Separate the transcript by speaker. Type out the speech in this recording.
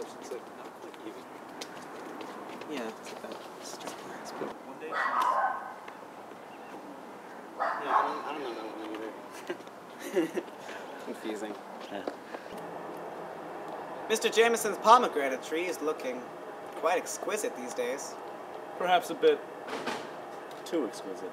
Speaker 1: close. It's like not quite even. Yeah, it's about straight lines, but
Speaker 2: one day.
Speaker 1: Yeah, I don't, I don't know that one either. Confusing. Yeah. Mr. Jameson's pomegranate tree is looking quite exquisite these days.
Speaker 2: Perhaps a bit too exquisite.